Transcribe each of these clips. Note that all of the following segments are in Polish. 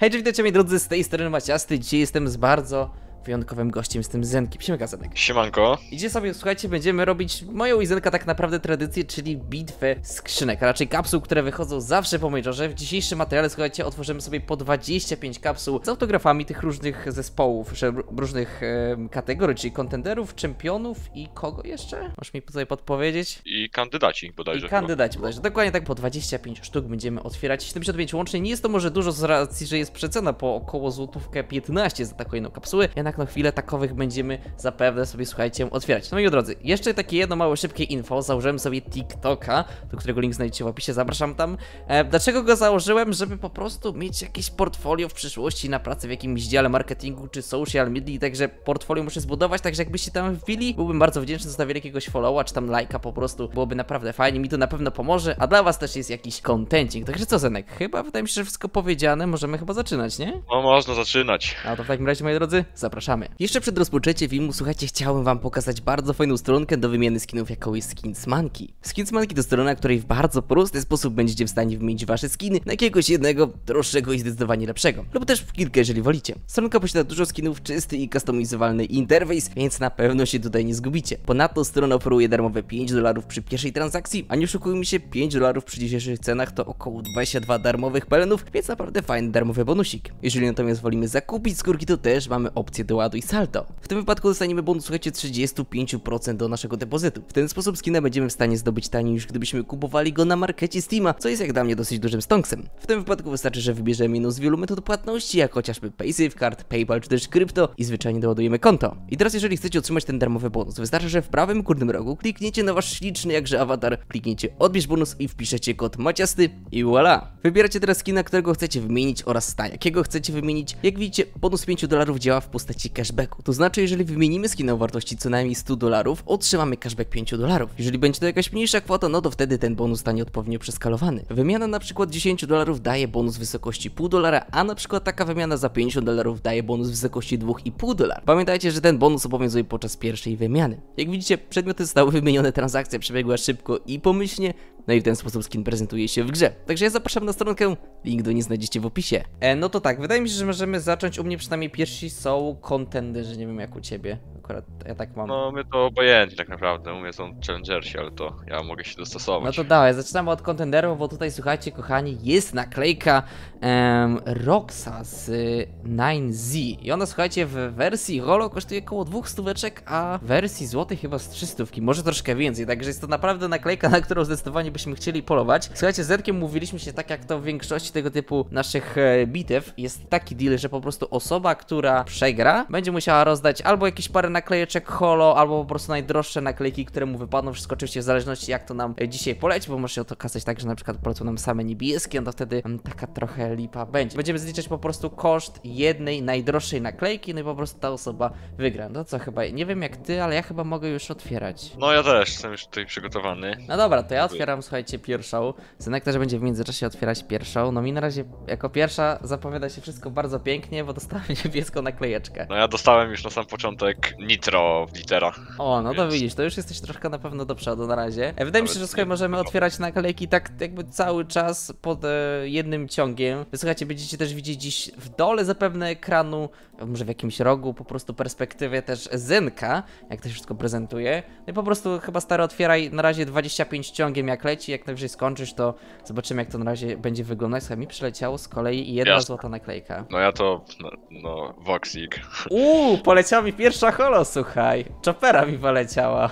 Hej, witajcie moi drodzy, z tej strony Maciasty. Dzisiaj jestem z bardzo wyjątkowym gościem, jestem Zenkiem. Siemka Zenek. Siemanko. I dzisiaj sobie, słuchajcie, będziemy robić moją i Zenka tak naprawdę tradycję, czyli bitwę skrzynek, a raczej kapsuł, które wychodzą zawsze po Majorze. W dzisiejszym materiale, słuchajcie, otworzymy sobie po 25 kapsuł z autografami tych różnych zespołów, różnych em, kategorii, czyli kontenderów, czempionów i kogo jeszcze? Możesz mi tutaj podpowiedzieć? I kandydaci bodajże. I kandydaci bodajże. Dokładnie tak po 25 sztuk będziemy otwierać. 75 łącznie. Nie jest to może dużo z racji, że jest przecena po około złotówkę 15 za taką jedną kapsułę. Jednak na chwilę takowych będziemy zapewne sobie, słuchajcie, otwierać. No moi drodzy, jeszcze takie jedno małe szybkie info. Założyłem sobie TikToka, do którego link znajdziecie w opisie. Zapraszam tam. E, dlaczego go założyłem? Żeby po prostu mieć jakieś portfolio w przyszłości na pracę w jakimś dziale marketingu czy social media. Także portfolio muszę zbudować. Także jakbyście tam wbili, byłbym bardzo wdzięczny. Zostawili jakiegoś followa czy tam lajka po prostu. Byłoby naprawdę fajnie. Mi to na pewno pomoże. A dla was też jest jakiś contenting. Także co, Zenek? Chyba wydaje mi się, że wszystko powiedziane. Możemy chyba zaczynać, nie? No można zaczynać. A to w takim razie, moi drodzy, zapraszamy. Jeszcze przed rozpoczęciem filmu, słuchajcie, chciałem wam pokazać bardzo fajną stronkę do wymiany skinów, jaką jest Skinsmanki. Skinsmanki to strona, której w bardzo prosty sposób będziecie w stanie wymienić wasze skiny na jakiegoś jednego, droższego i zdecydowanie lepszego. Lub też w kilka, jeżeli wolicie. Stronka posiada dużo skinów, czysty i customizowalny interfejs, więc na pewno się tutaj nie zgubicie. Ponadto strona oferuje darmowe 5 dolarów przy pierwszej transakcji, a nie oszukujmy się, 5 dolarów przy dzisiejszych cenach to około 22 darmowych pelenów, więc naprawdę fajny darmowy bonusik. Jeżeli natomiast wolimy zakupić skórki, to też mamy opcję doładu i saldo. W tym wypadku dostaniemy bonus, słuchajcie, 35% do naszego depozytu. W ten sposób skina będziemy w stanie zdobyć taniej niż gdybyśmy kupowali go na markecie Steama, co jest jak dla mnie dosyć dużym stonksem. W tym wypadku wystarczy, że wybierzemy jedną z wielu metod płatności, jak chociażby PaySafeCard, PayPal czy też krypto i zwyczajnie doładujemy konto. I teraz jeżeli chcecie otrzymać ten darmowy bonus, wystarczy, że w prawym górnym rogu klikniecie na wasz śliczny jakże awatar, klikniecie odbierz bonus i wpiszecie kod maciasty i voila! Wybieracie teraz skina, którego chcecie wymienić oraz sta, jakiego chcecie wymienić. Jak widzicie, bonus 5 dolarów działa w postaci cashbacku. To znaczy, jeżeli wymienimy skina o wartości co najmniej 100 dolarów, otrzymamy cashback 5 dolarów. Jeżeli będzie to jakaś mniejsza kwota, no to wtedy ten bonus stanie odpowiednio przeskalowany. Wymiana na przykład 10 dolarów daje bonus w wysokości 0,5 dolara, a na przykład taka wymiana za 50 dolarów daje bonus w wysokości 2,5 dolara. Pamiętajcie, że ten bonus obowiązuje podczas pierwszej wymiany. Jak widzicie, przedmioty zostały wymienione, transakcja przebiegła szybko i pomyślnie, no i w ten sposób skin prezentuje się w grze. Także ja zapraszam na stronkę, link do niej znajdziecie w opisie. E, no to tak, wydaje mi się, że możemy zacząć. U mnie przynajmniej pierwsi są kontenderzy, nie wiem jak u ciebie. Akurat ja tak mam. No my to obojętnie tak naprawdę. U mnie są challengersi, ale to ja mogę się No dostosować. to dawaj, zaczynamy od kontenderów, bo tutaj słuchajcie, kochani, jest naklejka em, Roxa z y, 9Z. I ona, słuchajcie, w wersji holo kosztuje około 200 stóweczek, a w wersji złotej chyba z 300, może troszkę więcej. Także jest to naprawdę naklejka, na którą zdecydowanie chcieli polować. Słuchajcie, z mówiliśmy się tak, jak to w większości tego typu naszych e, bitew. Jest taki deal, że po prostu osoba, która przegra, będzie musiała rozdać albo jakieś parę naklejeczek holo, albo po prostu najdroższe naklejki, które mu wypadną. Wszystko oczywiście w zależności jak to nam e, dzisiaj poleci, bo może się to okazać tak, że na przykład polecą nam same niebieskie, no to wtedy mm, taka trochę lipa będzie. Będziemy zliczać po prostu koszt jednej najdroższej naklejki, no i po prostu ta osoba wygra. No co chyba, nie wiem jak ty, ale ja chyba mogę już otwierać. No ja też jestem już tutaj przygotowany. No dobra, to ja otwieram, słuchajcie, pierwszą. Zenek też będzie w międzyczasie otwierać pierwszą. No mi na razie jako pierwsza zapowiada się wszystko bardzo pięknie, bo dostałem niebieską naklejeczkę. No ja dostałem już na sam początek nitro w literach. O, no to Więc- widzisz, to już jesteś troszkę na pewno do przodu na razie. E, Wydaje mi się, że słuchaj, możemy no. otwierać naklejki tak jakby cały czas pod e, jednym ciągiem. Wy, Słuchajcie, będziecie też widzieć dziś w dole zapewne ekranu, może w jakimś rogu, po prostu perspektywie też Zenka, jak to się wszystko prezentuje. No i po prostu chyba stary otwieraj na razie 25 ciągiem jak leci, jak najwyżej skończysz, to zobaczymy jak to na razie będzie wyglądać. Słuchaj, mi przyleciało z kolei jedna Jasne. złota naklejka. No ja to, no, no Voxig. Uuu, poleciała mi pierwsza holo, słuchaj. Chopera mi poleciała.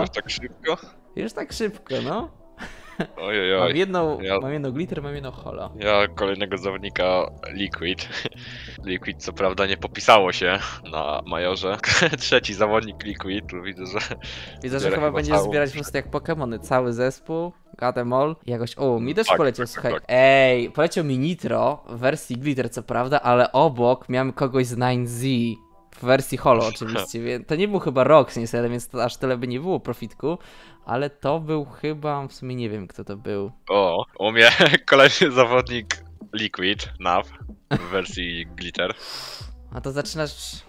Już tak szybko? Już tak szybko, no. Ojej, Mam oj. jedną, Ja- mam jedną glitter, mam jedną holo. Ja kolejnego zawodnika Liquid. Liquid co prawda nie popisało się na majorze. Trzeci zawodnik Liquid, tu widzę, że Widzę, że chyba będziesz całą. zbierać po prostu jak Pokemony, cały zespół, Gatemol jakoś, o, mi też Tak, poleciał, tak, słuchaj, tak. ej, poleciał mi Nitro w wersji glitter co prawda, ale obok miałem kogoś z 9Z. W wersji holo oczywiście, więc to nie był chyba Rox niestety, więc to aż tyle by nie było profitku, ale to był chyba, w sumie nie wiem kto to był. O, u mnie kolejny zawodnik Liquid, NAV, w wersji Glitter. A to zaczynasz.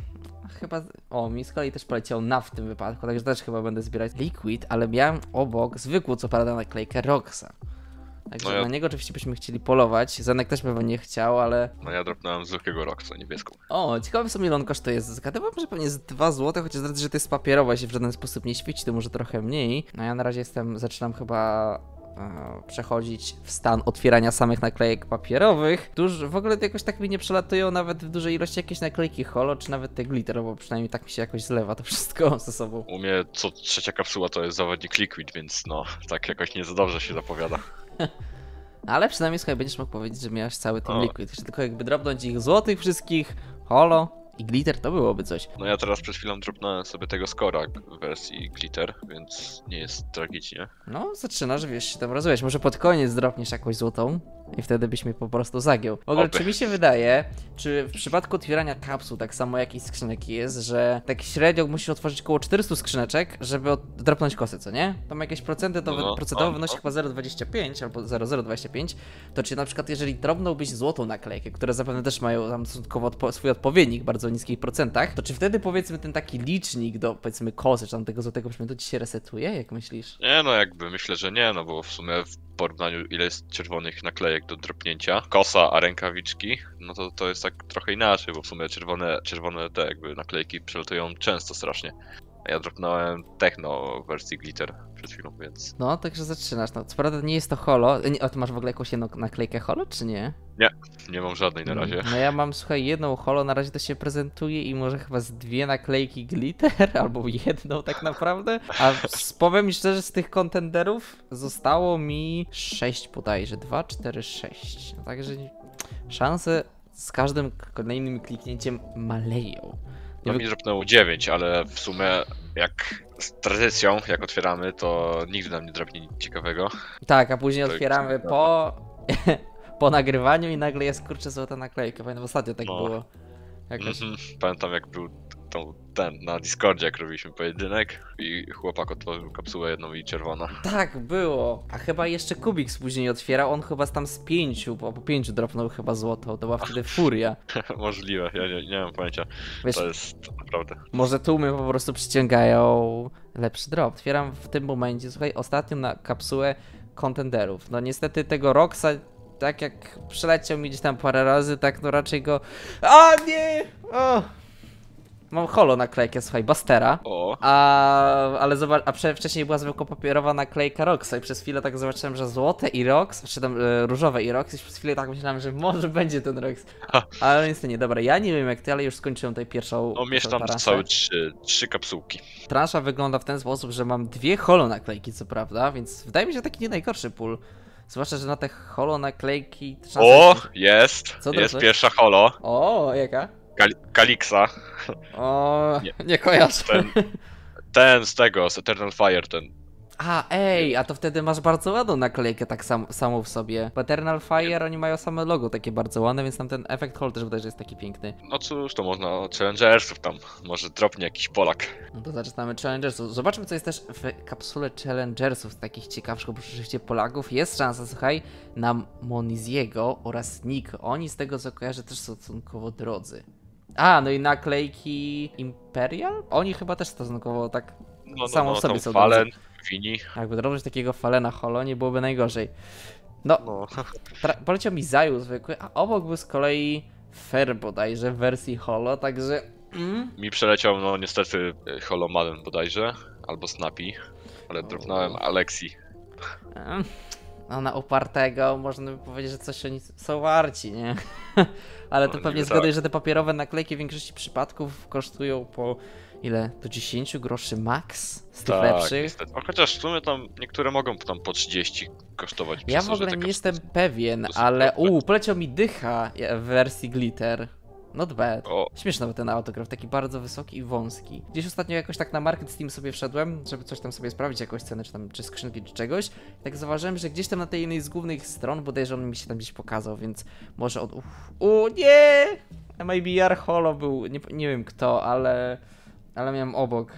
Chyba. O, mi z kolei też poleciał NAV w tym wypadku, także też chyba będę zbierać Liquid, ale miałem obok zwykłą, co prawda, naklejkę Roxa. Także No ja- na niego oczywiście byśmy chcieli polować. Zenek też pewnie nie chciał, ale... No ja dropnąłem zwykłego Roxa niebieską. O, ciekawe w sumie ile on kosztuje. Zgadywał, że pewnie z 2 zł, chociaż z racji, że to jest papierowa i się w żaden sposób nie świeci, to może trochę mniej. No ja na razie jestem, zaczynam chyba przechodzić w stan otwierania samych naklejek papierowych. Tuż w ogóle jakoś tak mi nie przelatują nawet w dużej ilości jakieś naklejki holo, czy nawet te glitter, bo przynajmniej tak mi się jakoś zlewa to wszystko ze sobą. U mnie co trzecia kapsuła to jest zawodnik Liquid, więc no, tak jakoś nie za dobrze się zapowiada. Ale przynajmniej słuchaj, będziesz mógł powiedzieć, że miałeś cały ten O. liquid. Jeszcze tylko jakby dropnąć ich złotych wszystkich, holo i glitter, to byłoby coś. No ja teraz przed chwilą dropnąłem sobie tego Skora w wersji Glitter, więc nie jest tragicznie. No, zaczynasz, wiesz, się tam rozwijać. Może pod koniec dropniesz jakąś złotą i wtedy byś mnie po prostu zagiął. W ogóle, Oby. czy mi się wydaje, czy w przypadku otwierania kapsuł, tak samo jak i skrzynek jest, że tak średnio musisz otworzyć około 400 skrzyneczek, żeby dropnąć kosy, co nie? Tam jakieś procenty, to No, procentowo no, wynosi no. chyba 0,25 albo 0,025, to czy na przykład jeżeli dropnąłbyś złotą naklejkę, które zapewne też mają tam stosunkowo odpo- swój odpowiednik w niskich procentach, to czy wtedy powiedzmy ten taki licznik do powiedzmy kosy, czy tam tego złotego przedmiotu ci się resetuje, jak myślisz? Nie no, jakby myślę, że nie, no bo w sumie w porównaniu ile jest czerwonych naklejek do dropnięcia, kosa, a rękawiczki, no to to jest tak trochę inaczej, bo w sumie czerwone, czerwone te jakby naklejki przelatują często strasznie. A ja dropnąłem Techno w wersji Glitter przed chwilą, więc No, także zaczynasz. No, co prawda nie jest to holo. Nie, a ty masz w ogóle jakąś jedną naklejkę holo, czy nie? nie mam żadnej na razie. No ja mam, słuchaj, jedną holo, na razie to się prezentuje i może chyba z dwie naklejki glitter, albo jedną tak naprawdę. A powiem mi szczerze, z tych kontenderów zostało mi sześć bodajże. Dwa, cztery, sześć. No, także szanse z każdym kolejnym kliknięciem maleją. No mi dropnęło 9, ale w sumie jak z tradycją, jak otwieramy, to nigdy nam nie dropnie nic ciekawego. Tak, a później To otwieramy jest po, po nagrywaniu i nagle jest kurczę złota naklejka. Pamiętam ostatnio tak No. było. Jakoś. Mhm. Pamiętam jak był tą, ten na Discordzie, jak robiliśmy pojedynek i chłopak otworzył kapsułę jedną i czerwona. Tak, było. A chyba jeszcze Kubik później otwierał. On chyba tam z pięciu, bo po pięciu dropnął chyba złoto. To była wtedy furia. Możliwe, ja nie, nie mam pojęcia. Wiesz, To jest naprawdę. może tłumy po prostu przyciągają lepszy drop. Otwieram w tym momencie, słuchaj, ostatnio na kapsułę kontenderów. No niestety tego Roxa, tak jak przeleciał mi gdzieś tam parę razy, tak no raczej go... A nie! O! Mam holo naklejkę, słuchaj, Bastera. O, A, ale zobacz, a wcześniej była zwykła papierowa naklejka Roxa i przez chwilę tak zobaczyłem, że złote i Rox, czy tam e, różowe i Rox i przez chwilę tak myślałem, że może będzie ten Rox. Ale niestety nie, dobra, ja nie wiem jak ty, ale już skończyłem tutaj pierwszą, no transzę. całe trzy, trzy kapsułki. Transza wygląda w ten sposób, że mam dwie holo naklejki, co prawda, więc wydaje mi się taki nie najgorszy pól. Zwłaszcza, że na te holo naklejki... O, jest jest? pierwsza holo. O, jaka? Kal Kalixa. O, nie, Nie. kojarzę. Ten, ten z tego, z Eternal Fire, ten. A, ej, a to wtedy masz bardzo ładną naklejkę tak sam, samą w sobie. W Eternal Fire oni mają same logo takie bardzo ładne, więc tam ten efekt holo też wydaje, że jest taki piękny. No cóż, to można od Challengersów tam. Może dropnie jakiś Polak. No to zaczynamy Challengersów. Zobaczmy, co jest też w kapsule Challengersów z takich ciekawszych, bo rzeczywiście Polaków. Jest szansa, słuchaj, na Moniziego oraz Nick. Oni z tego, co kojarzę, też stosunkowo drodzy. A, no i naklejki Imperial? Oni chyba też stosunkowo tak, No, no, Samą no, sobie są Fallen, Wini. jakby drożyć takiego falena holo nie byłoby najgorzej. No, No. Tra- poleciał mi Zaju zwykły, a obok był z kolei Fer bodajże w wersji holo, także... Mm, Mi przeleciał, no niestety, y, Holomaden bodajże, albo Snappy, ale dropnąłem Alexi. No na upartego można by powiedzieć, że coś oni są warci, nie? Ale to No, pewnie niby zgaduję, tak. że te papierowe naklejki w większości przypadków kosztują po ile? Do 10 groszy max z tych lepszych? Tak, niestety. A chociaż w sumie tam niektóre mogą tam po 30 kosztować. Ja w ogóle nie jestem pewien, ale uuu, poleciał mi dycha w wersji glitter. Not bad. O, Śmieszny był ten autograf, taki bardzo wysoki i wąski. Gdzieś ostatnio jakoś tak na Market Steam sobie wszedłem, żeby coś tam sobie sprawdzić, jakąś cenę, czy tam, czy skrzynki, czy czegoś. Tak zauważyłem, że gdzieś tam na tej jednej z głównych stron, bodajże on mi się tam gdzieś pokazał, więc może od... Uff. O nie! MIBR Holo był, nie, nie wiem kto, ale... Ale miałem obok.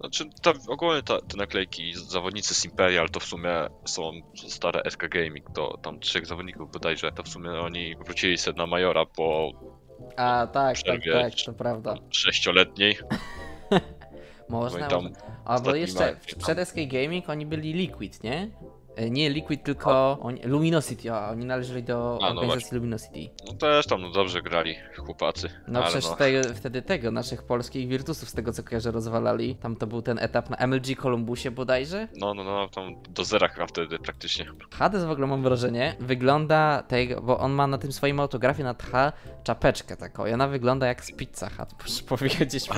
Znaczy, to ogólnie ta, te naklejki, zawodnicy z Imperial to w sumie są stare SK Gaming, to tam trzech zawodników bodajże, to w sumie oni wrócili sobie na Majora po A, tak, tak, Przerwie. tak, to prawda. sześcioletniej. Można, tam można. Albo jeszcze przed SK Gaming oni byli Liquid, nie? E, Nie Liquid, tylko oni, Luminosity, a oni należeli do A, no organizacji Luminosity. No też tam no dobrze grali chłopacy. No przecież no. tego, wtedy tego, naszych polskich Virtusów, z tego co kojarzę, rozwalali. Tam to był ten etap na MLG Columbusie bodajże. No, no, no, tam do zera chyba wtedy praktycznie. Hades w ogóle mam wrażenie, wygląda tego, bo on ma na tym swoim autografie na H czapeczkę taką i ona wygląda jak z Pizza Hut, muszę powiedzieć.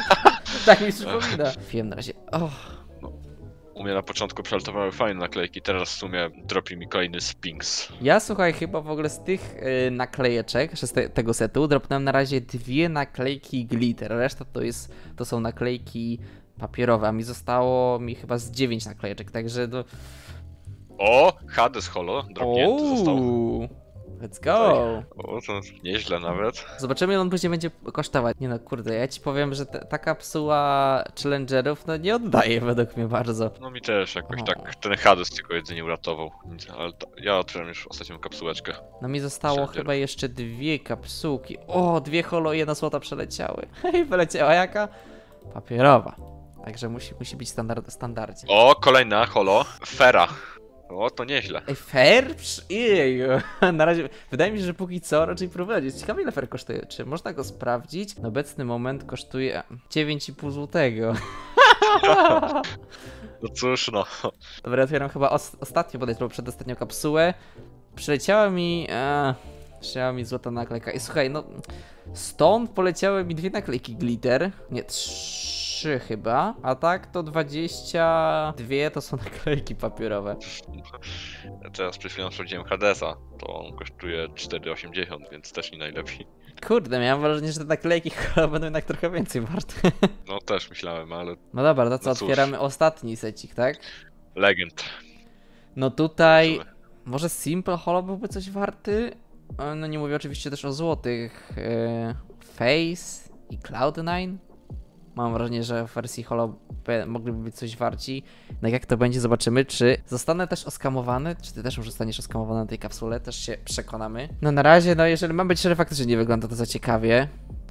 tak mi przypomina. Wiem na razie, oh, U mnie na początku przelatowały fajne naklejki, teraz w sumie dropi mi kolejny Spinks. Ja słuchaj, chyba w ogóle z tych y, naklejeczek, z te, tego setu, dropnąłem na razie dwie naklejki glitter, reszta to jest, to są naklejki papierowe, a mi zostało mi chyba z dziewięć naklejeczek, także no... O! Hades Holo, dropnięty został. Let's go! O, to nieźle nawet. Zobaczymy, ile on później będzie kosztować. Nie no, kurde, ja ci powiem, że ta kapsuła Challengerów, no nie oddaje według mnie bardzo. No mi też jakoś O. tak ten Hades tylko jedynie uratował. Ale to, ja otwieram już ostatnią kapsułeczkę. No mi zostało chyba jeszcze dwie kapsułki. O, dwie holo i jedna złota przeleciały. Hej, wyleciała jaka? Papierowa. Także musi, musi być standard, standardzie. O, kolejna Holo. Fera. O, to nieźle. Ej, fair? Jeju. Na razie, wydaje mi się, że póki co raczej prowadzi. Ciekawe ile fair kosztuje. Czy można go sprawdzić? Na obecny moment kosztuje 9,5 złotego. No cóż, no. Dobra, otwieram chyba os ostatnią, bodajże, bo przedostatnią kapsułę. Przyleciała mi... E, przyleciała mi złota naklejka. I słuchaj, no... Stąd poleciały mi dwie naklejki glitter. Nie, trzy chyba. A tak to 22 to są naklejki papierowe. Teraz przed chwilą sprawdziłem Hadesa. To on kosztuje 4,80, więc też nie najlepiej. Kurde, miałem wrażenie, że te naklejki chyba będą jednak trochę więcej warte. No też myślałem, ale No dobra, to co, No otwieramy ostatni secik, tak? legend. No tutaj... Zobaczymy. Może Simple Hollow byłby coś warty? E, No nie mówię oczywiście też o złotych. E, Face i Cloud9. Mam wrażenie, że w wersji Hollow be- mogliby być coś warci. No jak to będzie, zobaczymy. Czy zostanę też oskamowany? Czy ty też może zostaniesz oskamowany na tej kapsule? Też się przekonamy. No na razie, no jeżeli mam być szczery, faktycznie nie wygląda to za ciekawie.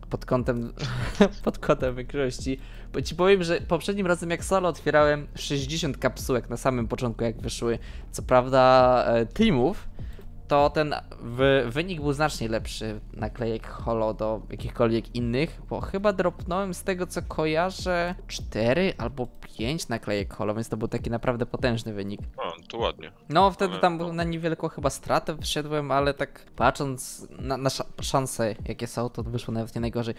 Pod kątem, pod kątem większości. Bo ci powiem, że poprzednim razem jak solo otwierałem 60 kapsułek na samym początku jak wyszły. Co prawda e, teamów, to ten wy, wynik był znacznie lepszy naklejek holo do jakichkolwiek innych, bo chyba dropnąłem z tego co kojarzę 4 albo 5 naklejek holo, więc to był taki naprawdę potężny wynik. O, to ładnie. No wtedy Ale tam na niewielką chyba stratę wszedłem, ale tak patrząc na, na sza- szanse jakie są, to wyszło nawet nie najgorzej.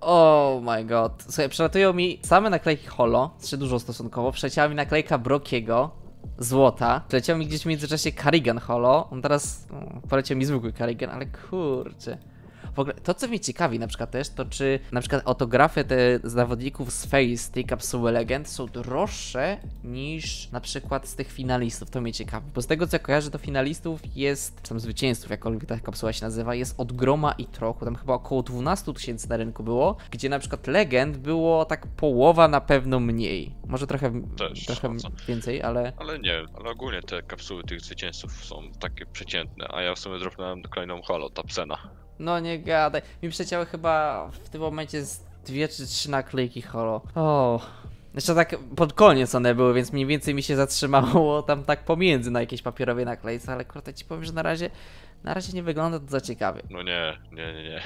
Oh my god. Słuchaj, przelatują mi same naklejki holo, trzy dużo stosunkowo, przeleciała mi naklejka Brokiego, złota, przeleciał mi gdzieś w międzyczasie Carrigan holo, on teraz mm, poleciał mi zwykły Carrigan, ale kurczę. W ogóle to, co mnie ciekawi na przykład też, to czy na przykład autografy te zawodników z Face tej kapsuły Legend są droższe niż na przykład z tych finalistów. To mnie ciekawi, bo z tego co kojarzę, to finalistów jest, czy tam zwycięzców, jakkolwiek ta kapsuła się nazywa, jest od groma i trochu. Tam chyba około 12 tysięcy na rynku było, gdzie na przykład Legend było tak połowa na pewno mniej. Może trochę, Też trochę sądzę. więcej, ale Ale nie, ale ogólnie te kapsuły tych zwycięzców są takie przeciętne, a ja w sumie dropnąłem kolejną Holo, Tapsena. No nie gadaj. Mi przecięły chyba w tym momencie z dwie czy trzy naklejki holo. O. Jeszcze tak pod koniec one były, więc mniej więcej mi się zatrzymało tam tak pomiędzy na jakiejś papierowej naklejce, ale kurde ci powiem, że na razie na razie nie wygląda to za ciekawie. No nie, nie, nie, nie.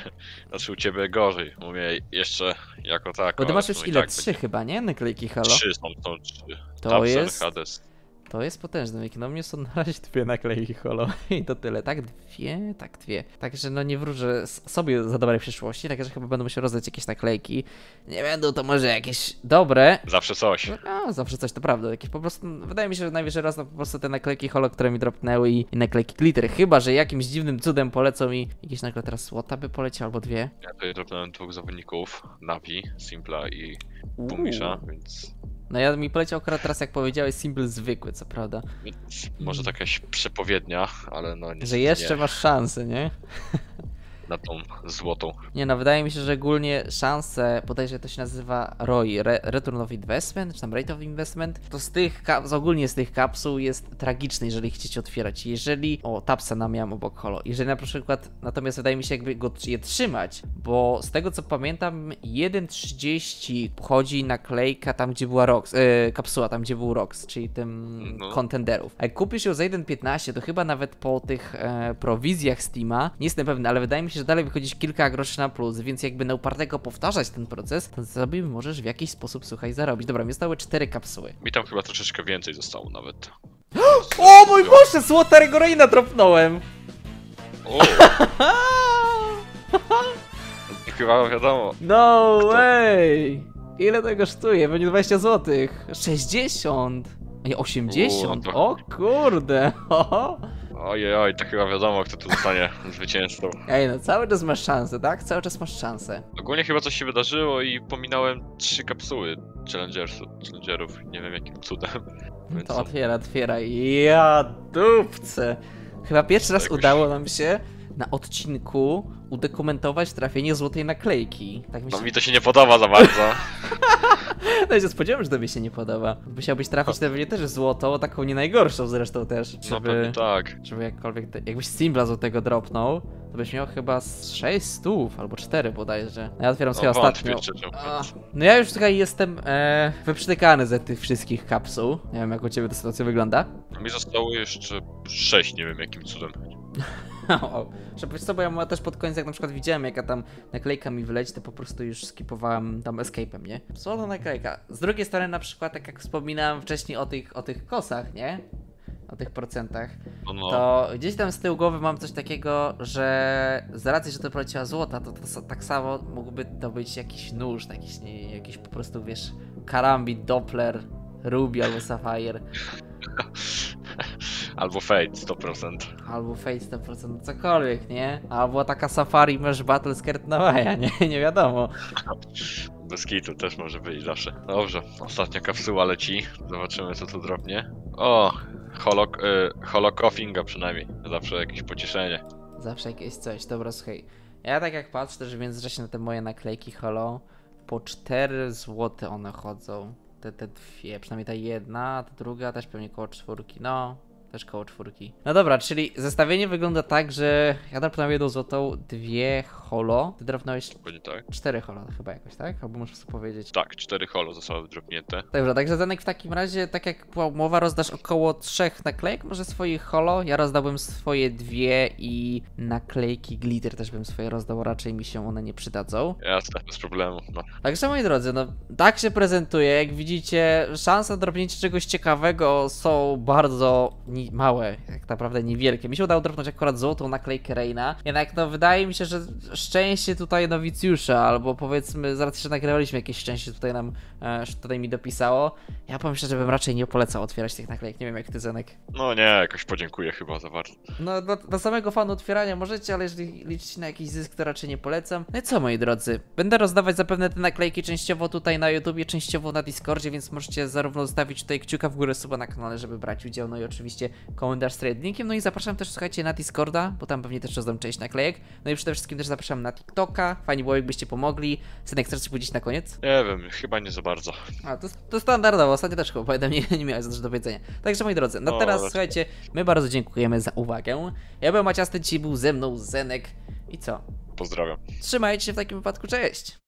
Znaczy u ciebie gorzej, mnie jeszcze jako tak. Bo ty masz już ile? tak Trzy będzie- chyba, nie? Naklejki holo? Trzy są, są trzy. To Tapsen, jest- Hades. To jest potężne, Miki. No mnie są na razie dwie naklejki holo i to tyle. Tak, dwie? Tak, dwie. Także no nie wróżę sobie za dobrej przyszłości, także chyba będę musiał rozdać jakieś naklejki. Nie będą to może jakieś dobre, Zawsze coś. A, zawsze coś, to prawda. Jakieś po prostu, wydaje mi się, że najwyżej raz to po prostu te naklejki holo, które mi dropnęły i, i naklejki glitter. Chyba, że jakimś dziwnym cudem polecą mi jakieś nagle teraz złota by poleciał, albo dwie. Ja tutaj dropnąłem dwóch zawodników, Navi, Simpla i. Bumisza, więc, No ja mi poleciał akurat teraz, jak powiedziałeś, simple zwykły, co prawda. może to jakaś przepowiednia, ale no niestety Że jeszcze nie. masz szansę, nie? Na tą złotą. Nie no, wydaje mi się, że ogólnie szanse, bodajże to się nazywa ROI, Re Return of Investment, czy tam Rate of Investment, to z tych, z ogólnie z tych kapsuł jest tragiczny, jeżeli chcecie otwierać. Jeżeli, o, tapsa nam miałem obok holo, jeżeli na przykład, natomiast wydaje mi się jakby go je trzymać, bo z tego co pamiętam, 1.30 wchodzi naklejka tam, gdzie była Rox, e, kapsuła, tam gdzie był Rox, czyli tym No. kontenderów. A jak kupisz ją za 1.15, to chyba nawet po tych e, prowizjach Steama, nie jestem pewny, ale wydaje mi się, że dalej wychodzić kilka groszy na plus, więc jakby na upartego powtarzać ten proces, to sobie możesz w jakiś sposób, słuchaj, zarobić. Dobra, mi zostały cztery kapsuły. Mi tam chyba troszeczkę więcej zostało nawet. O mój Boże, złota Regoreina dropnąłem! O! chyba wiadomo. No Kto? way! Ile to kosztuje? Będzie 20 zł. 60! Nie, 80! U, to- O kurde! Ojej, oj, to chyba wiadomo, kto tu zostanie zwycięzcą. Ej, no cały czas masz szansę, tak? Cały czas masz szansę. Ogólnie chyba coś się wydarzyło i pominąłem trzy kapsuły Challengerów. Nie wiem jakim cudem. Więc To otwiera, otwiera. Ja dupce. Chyba pierwszy raz jakoś- udało nam się na odcinku udokumentować trafienie złotej naklejki. Tak mi się, No mi to się nie podoba za bardzo. no, się spodziewałem, że tobie się nie podoba. Musiałbyś trafić pewnie też złotą, taką nie najgorszą zresztą też. No Żeby, pewnie tak. żeby jakkolwiek, te, jakbyś Simbla złotego dropnął, to byś miał chyba z 6 stów albo 4 bodajże. No ja otwieram swoje No, mówiąc. No ja już tutaj jestem e, wyprztykany ze tych wszystkich kapsuł. Nie wiem jak u ciebie ta sytuacja wygląda. Mi zostało jeszcze sześć, nie wiem jakim cudem. Wiesz co, bo ja też pod koniec, jak na przykład widziałem, jaka tam naklejka mi wyleci, to po prostu już skipowałem tam escape'em, nie? Słona naklejka. Z drugiej strony, na przykład, tak jak wspominałem wcześniej o tych, o tych kosach, nie? O tych procentach. No, no. To gdzieś tam z tyłu głowy mam coś takiego, że z racji, że to poleciła złota, to, to, s- tak samo mógłby to być jakiś nóż, jakiś, nie, jakiś po prostu, wiesz, karambit, Doppler, Ruby albo Sapphire. Albo Fate 100%. Albo Fate 100%, cokolwiek, nie? Albo taka Safari Mesh Battle Skirt Nowaja, nie? Nie wiadomo. Bez kitu też może być zawsze. Dobrze, ostatnia kapsuła leci. Zobaczymy co tu drobnie. O! Holo, y, przynajmniej. Zawsze jakieś pocieszenie. Zawsze jakieś coś. Dobra, słuchaj. Ja tak jak patrzę też w międzyczasie na te moje naklejki holo, po 4 złote one chodzą. Te, te dwie, przynajmniej ta jedna, ta druga też pewnie koło czwórki. No, też koło czwórki. No dobra, czyli zestawienie wygląda tak, że ja dropnąłem jedną złotą, dwie holo. Ty dropnąłeś Będzie tak? cztery holo chyba jakoś, tak? Albo muszę sobie powiedzieć. Tak, cztery holo zostały dropnięte. Dobrze, także Zenek w takim razie, tak jak była umowa, rozdasz około trzech naklejek, może swoich holo. Ja rozdałbym swoje dwie i naklejki glitter też bym swoje rozdał, raczej mi się one nie przydadzą. Jasne, bez problemu. No. Także moi drodzy, no tak się prezentuje. Jak widzicie, szanse na dropnięcie czegoś ciekawego są bardzo małe, jak naprawdę niewielkie. Mi się udało dropnąć akurat złotą naklejkę Reina. Jednak no wydaje mi się, że szczęście tutaj nowicjusza, albo powiedzmy z racji, że nagrywaliśmy jakieś szczęście tutaj nam, tutaj mi dopisało. Ja powiem szczerze, bym raczej nie polecał otwierać tych naklejek. Nie wiem jak ty, Zenek. no nie, jakoś podziękuję chyba za bardzo. No, do, samego fanu otwierania możecie, ale jeżeli liczycie na jakiś zysk, to raczej nie polecam. No i co, moi drodzy? Będę rozdawać zapewne te naklejki częściowo tutaj na YouTubie, częściowo na Discordzie, więc możecie zarówno zostawić tutaj kciuka w górę suba na kanale, żeby brać udział, no i oczywiście komentarz z tradingiem. No i zapraszam też, słuchajcie, na Discorda, bo tam pewnie też rozdam część naklejek. No i przede wszystkim też zapraszam na TikToka. Fajnie było, jakbyście pomogli. Synek, chcesz coś powiedzieć na koniec? Nie wiem, chyba nie za bardzo. A, to, to standardowo, ostatnio też chyba pamiętam, nie, nie miałem za dużo do powiedzenia. Także moi drodzy, no No, teraz raczej. słuchajcie, my bardzo dziękujemy za uwagę. Ja byłem Maciasty, dzisiaj był ze mną Zenek. I co? Pozdrawiam. Trzymajcie się w takim wypadku, cześć!